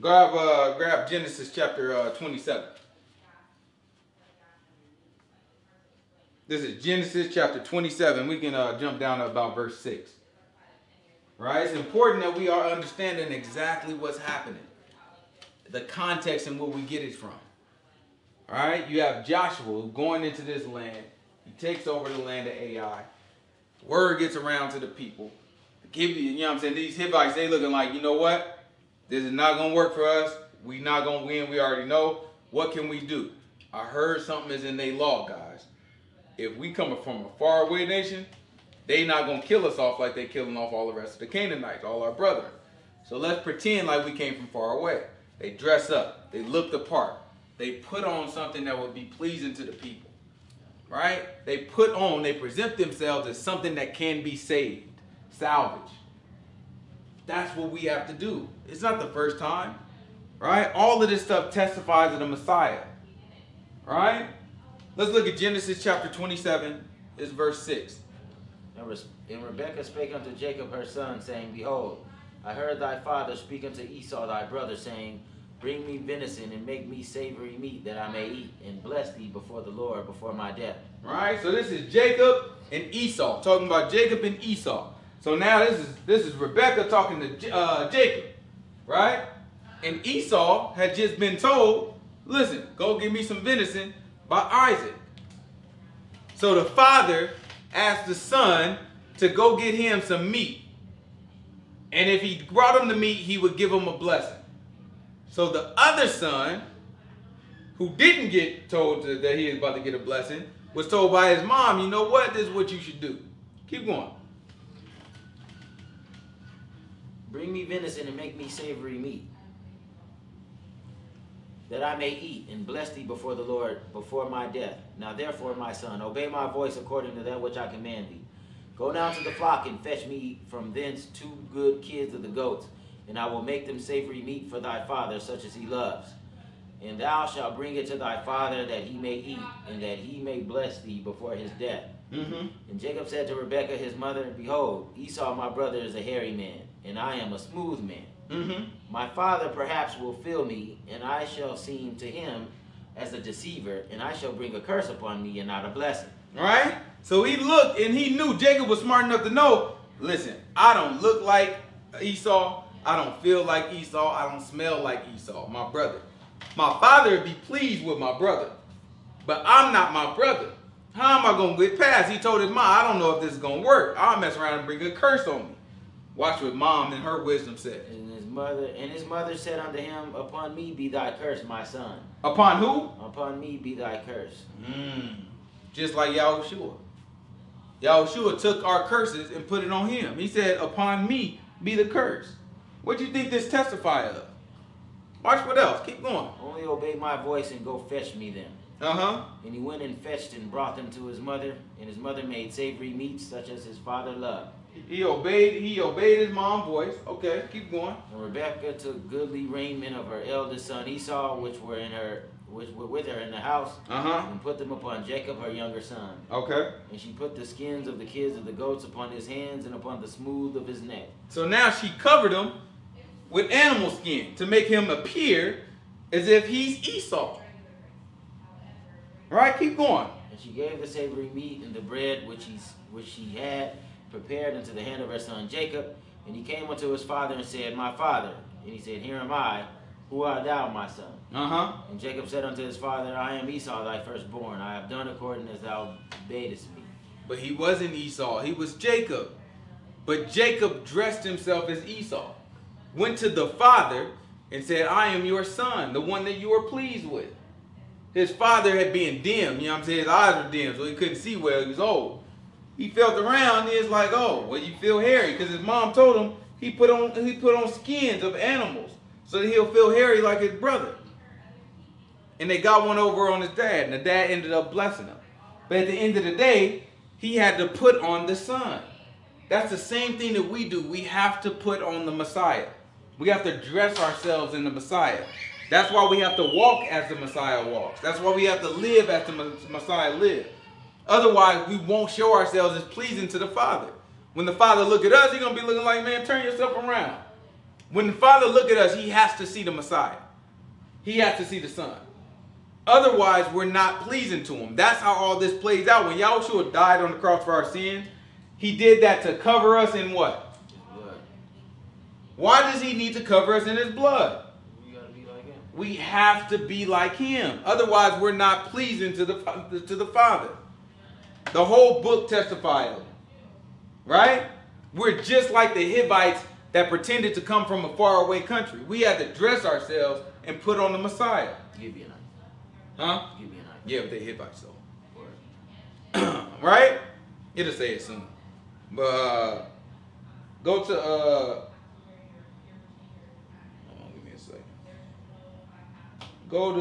Grab uh grab Genesis chapter uh, 27. This is Genesis chapter 27. We can uh, jump down to about verse 6. Right? It's important that we are understanding exactly what's happening. The context and where we get it from. All right? You have Joshua going into this land. He takes over the land of Ai. Word gets around to the people. Give you, you know what I'm saying? These Hivites, they looking like, you know what? This is not gonna work for us. We not gonna win. We already know. What can we do? I heard something is in their law, guys. If we coming from a faraway nation, they not gonna kill us off like they killing off all the rest of the Canaanites, all our brethren. So let's pretend like we came from far away. They dress up. They look the part. They put on something that would be pleasing to the people. Right? They put on, they present themselves as something that can be saved, salvaged. That's what we have to do. It's not the first time, right? All of this stuff testifies of the Messiah, right? Let's look at Genesis chapter 27, is verse 6. And, Rebekah spake unto Jacob her son, saying, Behold, I heard thy father speak unto Esau thy brother, saying, Bring me venison and make me savory meat that I may eat, and bless thee before the Lord before my death. Right? So this is Jacob and Esau, talking about Jacob and Esau. So now this is this is Rebecca talking to uh, Jacob, right? And Esau had just been told, listen, go give me some venison by Isaac. So the father asked the son to go get him some meat. And if he brought him the meat, he would give him a blessing. So the other son, who didn't get told to, that he was about to get a blessing, was told by his mom, you know what? This is what you should do. Keep going. Bring me venison and make me savory meat, that I may eat and bless thee before the Lord before my death. Now therefore, my son, obey my voice according to that which I command thee. Go now to the flock and fetch me from thence two good kids of the goats, and I will make them savory meat for thy father, such as he loves. And thou shalt bring it to thy father that he may eat, and that he may bless thee before his death. Mm-hmm. And Jacob said to Rebekah his mother, Behold, Esau my brother is a hairy man, and I am a smooth man. Mm-hmm. My father perhaps will fill me, and I shall seem to him as a deceiver, and I shall bring a curse upon me and not a blessing. All right? So he looked and he knew Jacob was smart enough to know, listen, I don't look like Esau. I don't feel like Esau. I don't smell like Esau, my brother. My father would be pleased with my brother, but I'm not my brother. How am I going to get past? He told his mom, I don't know if this is going to work. I'll mess around and bring a curse on me. Watch what mom and her wisdom said. Mother and his mother said unto him, Upon me be thy curse, my son. Upon who? Upon me be thy curse. Mm. Just like Yahushua. Yahushua took our curses and put it on him. He said, Upon me be the curse. What do you think this testify of? Watch what else. Keep going. Only obey my voice and go fetch me them. Uh-huh. And he went and fetched and brought them to his mother, and his mother made savory meats such as his father loved. He obeyed, he obeyed his mom's voice. Okay, keep going. And Rebekah took goodly raiment of her eldest son Esau, which were in her which were with her in the house, Uh-huh. and put them upon Jacob her younger son. Okay. And she put the skins of the kids of the goats upon his hands and upon the smooth of his neck. So now she covered him with animal skin to make him appear as if he's Esau. Right, keep going. And she gave the savory meat and the bread which he which she had prepared unto the hand of her son Jacob. And he came unto his father and said, My father. And he said, Here am I. Who art thou, my son? Uh-huh. And Jacob said unto his father, I am Esau, thy firstborn. I have done according as thou badest me. But he wasn't Esau, he was Jacob. But Jacob dressed himself as Esau, went to the father and said, I am your son, the one that you are pleased with. His father had been dim, you know what I'm saying? His eyes were dim, so he couldn't see well, he was old. He felt around and was like, oh, well, you feel hairy, because his mom told him he put on he put on skins of animals so that he'll feel hairy like his brother. And they got one over on his dad, and the dad ended up blessing him. But at the end of the day, he had to put on the son. That's the same thing that we do. We have to put on the Messiah. We have to dress ourselves in the Messiah. That's why we have to walk as the Messiah walks. That's why we have to live as the Messiah lived. Otherwise, we won't show ourselves as pleasing to the Father. When the Father look at us, he's going to be looking like, man, turn yourself around. When the Father look at us, he has to see the Messiah. He has to see the Son. Otherwise, we're not pleasing to him. That's how all this plays out. When Yahushua died on the cross for our sins, he did that to cover us in what? Blood. Why does he need to cover us in his blood? We like him. We have to be like him. Otherwise, we're not pleasing to the, to the Father. The whole book testifies of it. Right? We're just like the Hivites that pretended to come from a faraway country. We had to dress ourselves and put on the Messiah. Give me Gibeonite. Huh? Give me Gibeonite. Yeah, but they Hivites though. Right? It'll say it soon. But uh, go to uh hold on, give me a second. Go to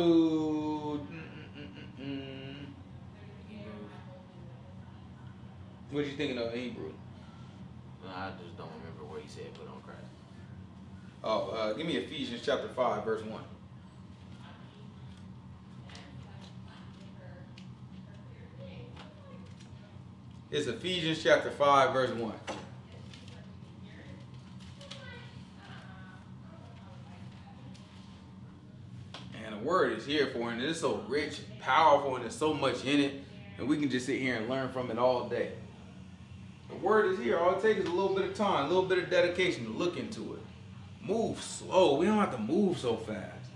mm, mm, mm, mm, what are you thinking of Hebrew? I just don't remember what he said put on Christ. Oh, uh, give me Ephesians chapter five, verse one. It's Ephesians chapter 5, verse 1. And the word is here for it, and it's so rich powerful, and there's so much in it, and we can just sit here and learn from it all day. The word is here. All it takes is a little bit of time, a little bit of dedication to look into it. Move slow. We don't have to move so fast.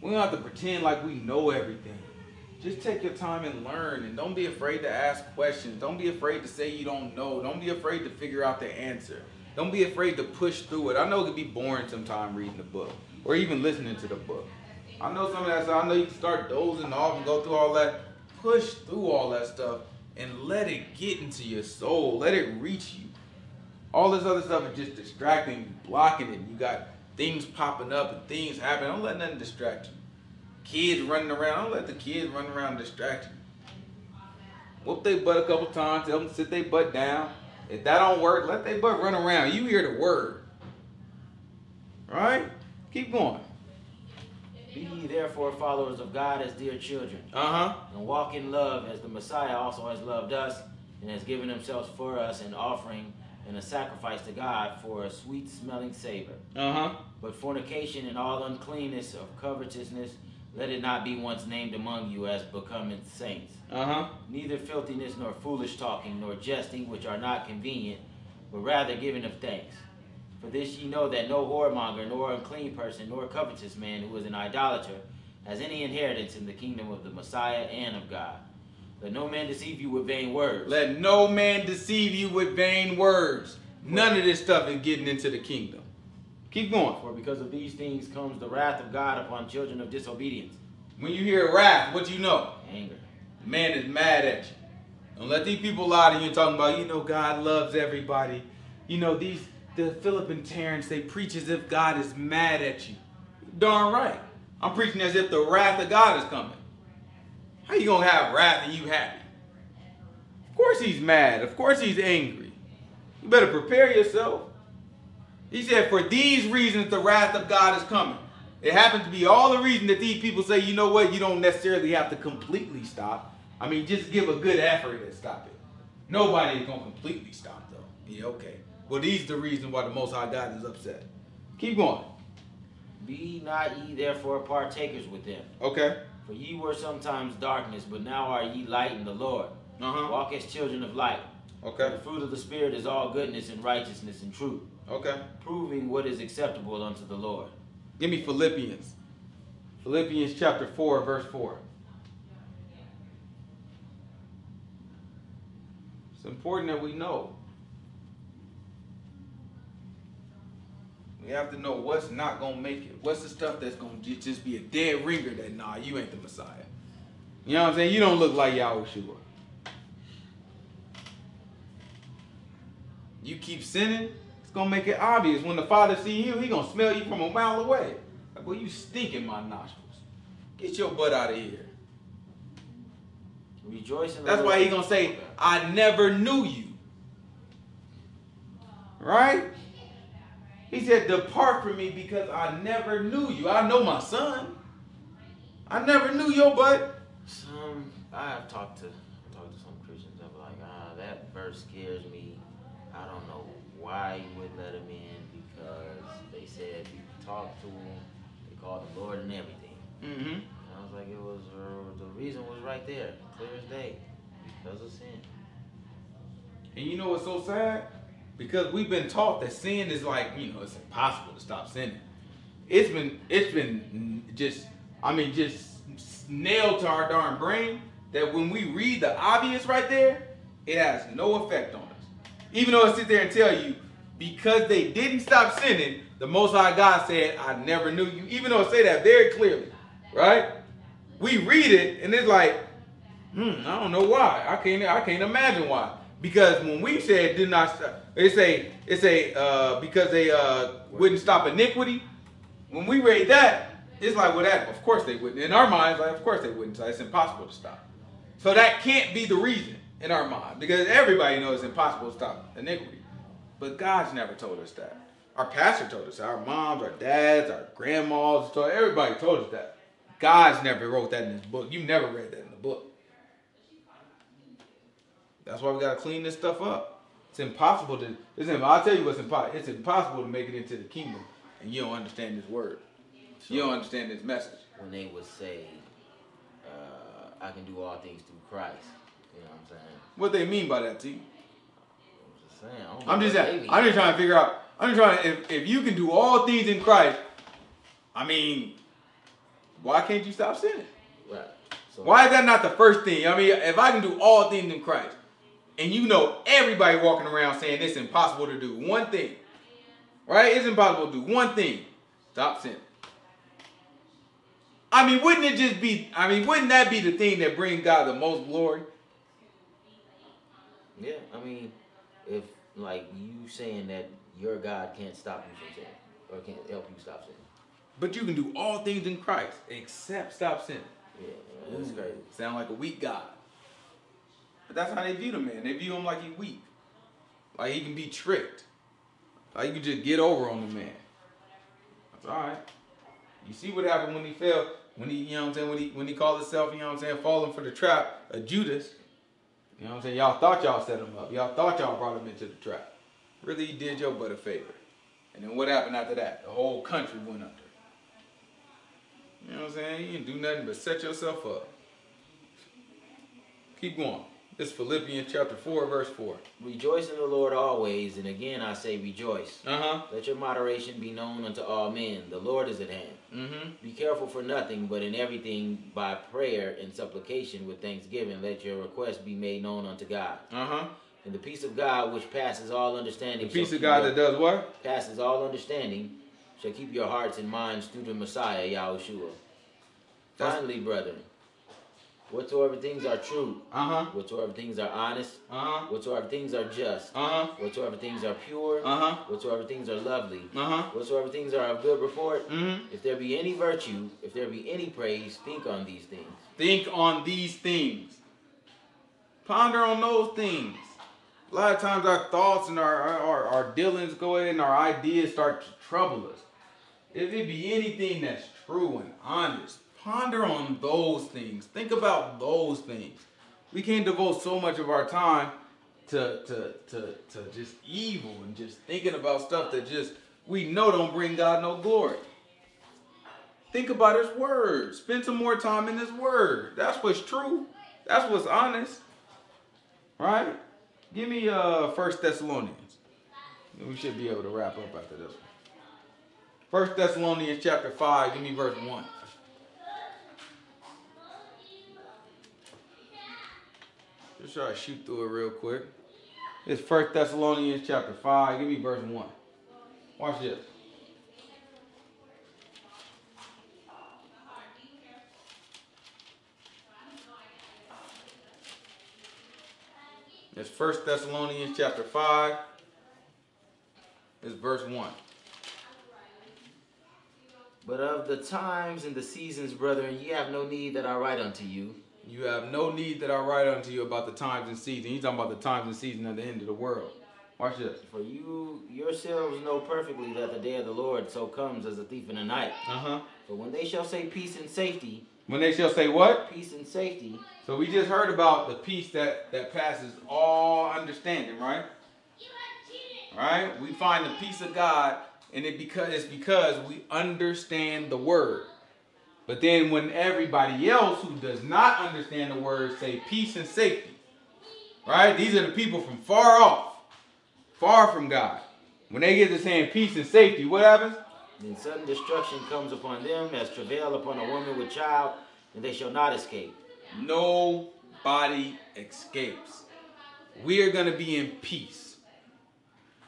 We don't have to pretend like we know everything. just take your time and learn and don't be afraid to ask questions. Don't be afraid to say you don't know. Don't be afraid to figure out the answer. Don't be afraid to push through it. I know it can be boring sometimes reading the book or even listening to the book. I know some of that stuff. I know you can start dozing off and go through all that. Push through all that stuff and let it get into your soul. Let it reach you. All this other stuff is just distracting, you, blocking it. You got things popping up and things happening. Don't let nothing distract you. Kids running around. Don't let the kids run around distract you. Whoop their butt a couple times. Tell them to sit their butt down. If that don't work, let their butt run around. You hear the word. Right? Keep going. Be ye therefore followers of God as dear children. Uh-huh. And walk in love as the Messiah also has loved us and has given himself for us an offering and a sacrifice to God for a sweet smelling savor. Uh-huh. But fornication and all uncleanness of covetousness, let it not be once named among you as becoming saints. Uh-huh. Neither filthiness nor foolish talking nor jesting, which are not convenient, but rather giving of thanks. For this ye know that no whoremonger, nor unclean person, nor covetous man who is an idolater has any inheritance in the kingdom of the Messiah and of God. Let no man deceive you with vain words. Let no man deceive you with vain words. None of this stuff is getting into the kingdom. Keep going. For because of these things comes the wrath of God upon children of disobedience. When you hear wrath, what do you know? Anger. Man is mad at you. Don't let these people lie to you and talking about, you know, God loves everybody. You know, these the Philip and Terrence, they preach as if God is mad at you. Darn right. I'm preaching as if the wrath of God is coming. How you gonna have wrath and you happy? Of course he's mad. Of course he's angry. You better prepare yourself. He said, for these reasons the wrath of God is coming. It happens to be all the reason that these people say, you know what, you don't necessarily have to completely stop. I mean, just give a good effort to stop it. Nobody is gonna completely stop though. Yeah, okay. Well, these the reason why the Most High God is upset. Keep going. Be not ye therefore partakers with them. Okay. For ye were sometimes darkness, but now are ye light in the Lord. Uh huh. Walk as children of light. Okay. For The fruit of the Spirit is all goodness and righteousness and truth, Okay. proving what is acceptable unto the Lord. Give me Philippians. Philippians chapter 4, verse 4. It's important that we know. We have to know what's not going to make it. What's the stuff that's going to just be a dead ringer that, nah, you ain't the Messiah. You know what I'm saying? You don't look like Yahushua. You keep sinning, it's going to make it obvious. When the Father see you, he going to smell you from a mile away. Like, well, you stink in my nostrils. Get your butt out of here. Rejoice in That's why he gonna say, I never knew you. Right? He said, Depart from me because I never knew you. I know my son. I never knew your butt. Some I have talked to talked to some Christians that were like, ah, that verse scares me. I don't know why you would let him in because they said you could talk to him. They called the Lord and everything. Mm-hmm. And I was like, it was uh, the reason was right there, clear as day, because of sin. And you know what's so sad? Because we've been taught that sin is like, you know, it's impossible to stop sinning. It's been, it's been just, I mean, just nailed to our darn brain that when we read the obvious right there, it has no effect on us. Even though it sit there and tell you, because they didn't stop sinning, the Most High God said, I never knew you. Even though it say that very clearly, right? We read it and it's like, Hmm, I don't know why. I can't. I can't imagine why. Because when we said did not stop, it's a it's a uh, because they uh, wouldn't stop iniquity. When we read that, it's like well that of course they wouldn't. In our minds, like of course they wouldn't. So it's impossible to stop. So that can't be the reason in our mind because everybody knows it's impossible to stop iniquity. But God's never told us that. Our pastor told us. Our moms, our dads, our grandmas, told everybody told us that. God's never wrote that in his book. You never read that in the book. That's why we gotta clean this stuff up. It's impossible to. It's, I'll tell you what's impossible. It's impossible to make it into the kingdom, and you don't understand this word. You don't understand this message. When they would say, uh, I can do all things through Christ. You know what I'm saying? What they mean by that, T? I'm just saying. I don't know I'm just. I'm just trying to figure out. I'm just trying. To, if if you can do all things in Christ, I mean, why can't you stop sinning? Right. So, Why is that not the first thing? I mean, if I can do all things in Christ, and you know everybody walking around saying it's impossible to do one thing, right? It's impossible to do one thing. Stop sinning. I mean, wouldn't it just be? I mean, wouldn't that be the thing that brings God the most glory? Yeah, I mean, if like you saying that your God can't stop you from sinning or can't help you stop sinning. But you can do all things in Christ except stop sinning. Yeah, that's Ooh, crazy. Sound like a weak God. That's how they view the man. They view him like he weak. Like he can be tricked. Like you can just get over on the man. That's alright. You see what happened when he fell, when he, you know what I'm saying, when he when he called himself, you know what I'm saying, falling for the trap of Judas. You know what I'm saying? Y'all thought y'all set him up. Y'all thought y'all brought him into the trap. Really, he did your butt a favor. And then what happened after that? The whole country went under. You know what I'm saying? You didn't do nothing but set yourself up. Keep going. This is Philippians chapter 4, verse 4. Rejoice in the Lord always, and again I say rejoice. Uh-huh. Let your moderation be known unto all men. The Lord is at hand. Mm-hmm. Be careful for nothing, but in everything by prayer and supplication with thanksgiving, let your request be made known unto God. Uh-huh. And the peace of God, which passes all understanding, The peace of God that does what? passes all understanding, shall keep your hearts and minds through the Messiah, Yahushua. That's- Finally, brethren, whatsoever things are true, Uh-huh. whatsoever things are honest, Uh-huh. whatsoever things are just, Uh-huh. whatsoever things are pure, Uh-huh. whatsoever things are lovely, Uh-huh. whatsoever things are of good report, Mm-hmm. if there be any virtue, if there be any praise, think on these things. Think on these things. Ponder on those things. A lot of times our thoughts and our, our, our dealings go in and our ideas start to trouble us. If it be anything that's true and honest, ponder on those things. Think about those things. We can't devote so much of our time to, to, to, to just evil and just thinking about stuff that just we know don't bring God no glory. Think about his word. Spend some more time in his word. That's what's true. That's what's honest. Right? Give me uh First Thessalonians. We should be able to wrap up after this one. First Thessalonians chapter 5, give me verse 1. Just try to shoot through it real quick. It's First Thessalonians chapter 5, give me verse 1. Watch this. It's First Thessalonians chapter 5. It's verse 1. But of the times and the seasons, brethren, ye have no need that I write unto you. You have no need that I write unto you about the times and seasons. He's talking about the times and seasons at the end of the world. Watch this. For you yourselves know perfectly that the day of the Lord so comes as a thief in the night. Uh-huh. For when they shall say peace and safety, When they shall say what? peace and safety, So we just heard about the peace that, that passes all understanding, right? Right? We find the peace of God, and it because it's because we understand the word. But then when everybody else who does not understand the word say peace and safety, right? These are the people from far off, far from God. When they get to saying peace and safety, what happens? then sudden destruction comes upon them as travail upon a woman with child, and they shall not escape. Nobody escapes. We are going to be in peace.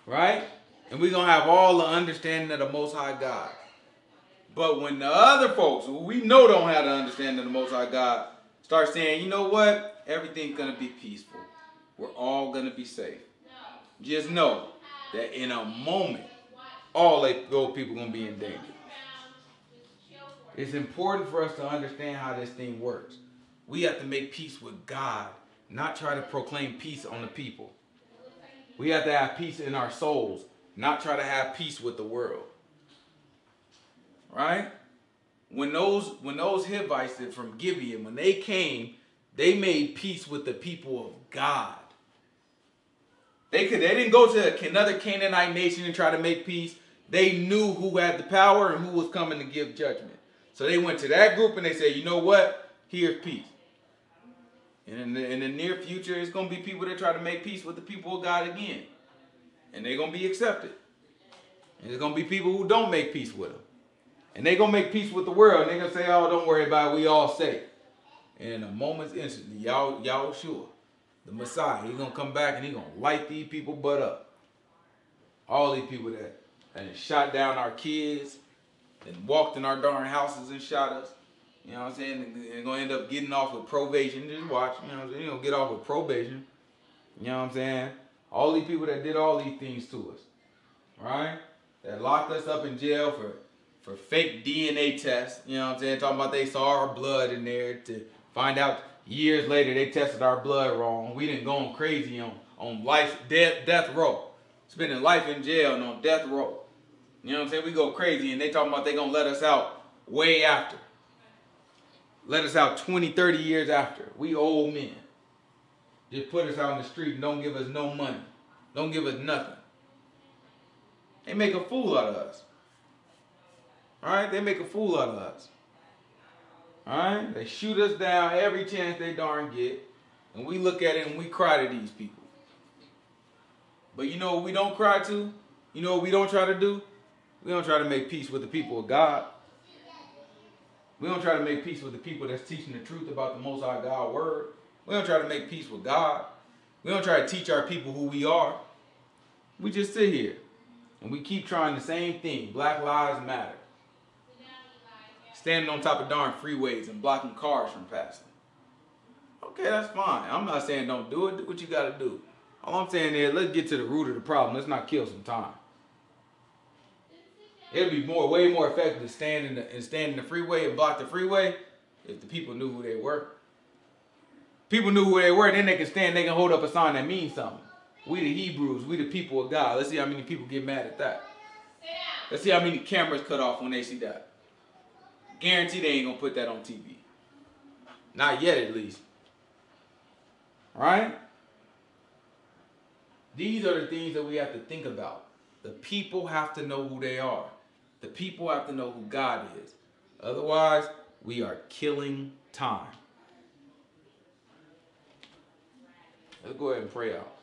Right? And we're going to have all the understanding of the Most High God. But when the other folks who we know don't have the understanding of the Most High God start saying, you know what? Everything's going to be peaceful. We're all going to be safe. Just know that in a moment, all those people are going to be in danger. It's important for us to understand how this thing works. We have to make peace with God, not try to proclaim peace on the people. We have to have peace in our souls, not try to have peace with the world. Right? When those when those Hivites from Gibeon, when they came, they made peace with the people of God. They could they didn't go to another Canaanite nation and try to make peace. They knew who had the power and who was coming to give judgment. So they went to that group and they said, you know what? Here's peace. And in the, in the near future, it's going to be people that try to make peace with the people of God again. And they're going to be accepted. And there's going to be people who don't make peace with them. And they're going to make peace with the world. And they're going to say, oh, don't worry about it. We all safe. And in a moment's instantly, y'all, y'all sure. The Messiah, he's gonna come back and he's gonna light these people butt up. All these people that, and shot down our kids and walked in our darn houses and shot us. You know what I'm saying? They're gonna end up getting off with probation. Just watch. You know what I'm saying? You're gonna get off with probation. You know what I'm saying? All these people that did all these things to us. Right? That locked us up in jail for for fake DNA tests. You know what I'm saying? Talking about they saw our blood in there to find out years later they tested our blood wrong. We didn't go crazy on, on life, death, death row. Spending life in jail and on death row. You know what I'm saying? We go crazy and they talking about they gonna let us out way after. Let us out 20, 30 years after. We old men. Just put us out in the street and don't give us no money. Don't give us nothing. They make a fool out of us. Alright? They make a fool out of us. Alright? They shoot us down every chance they darn get. And we look at it and we cry to these people. But you know what we don't cry to? You know what we don't try to do? We don't try to make peace with the people of God. We don't try to make peace with the people that's teaching the truth about the Most High God word. We don't try to make peace with God. We don't try to teach our people who we are. We just sit here and we keep trying the same thing. Black lives matter. Standing on top of darn freeways and blocking cars from passing. Okay, that's fine. I'm not saying don't do it. Do what you got to do. All I'm saying is let's get to the root of the problem. Let's not kill some time. It'd be more, way more effective to stand in the and stand in the freeway and block the freeway if the people knew who they were. People knew who they were, then they can stand, they can hold up a sign that means something. We the Hebrews, we the people of God. Let's see how many people get mad at that. Let's see how many cameras cut off when they see that. Guarantee they ain't gonna put that on TV. Not yet, at least. Right? These are the things that we have to think about. The people have to know who they are. The people have to know who God is. Otherwise, we are killing time. Let's go ahead and pray out.